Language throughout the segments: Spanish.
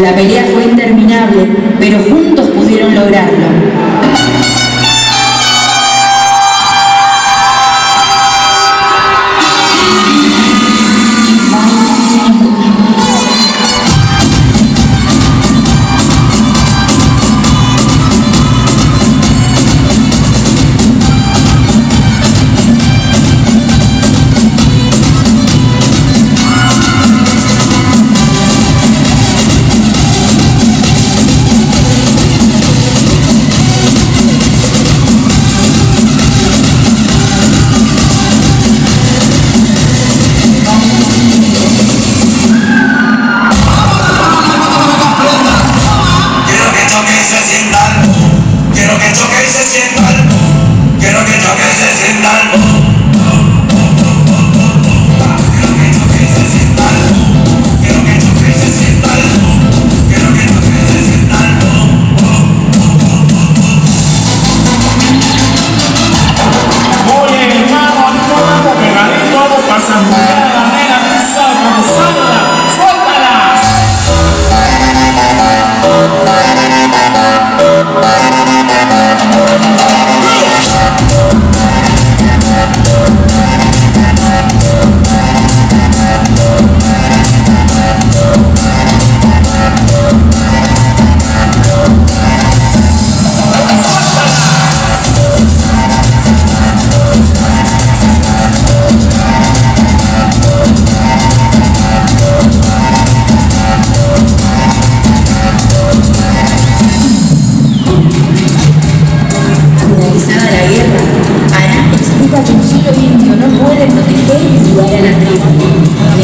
La pelea fue interminable, pero juntos pudieron lograrlo.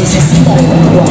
切になる言葉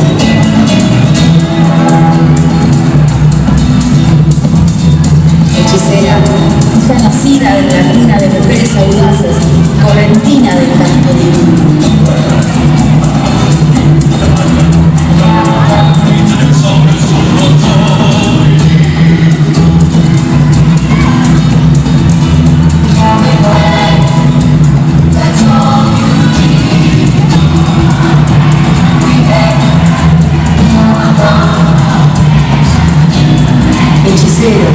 hechicero,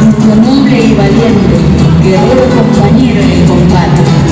indomible y valiente, guerrero compañero en el combate.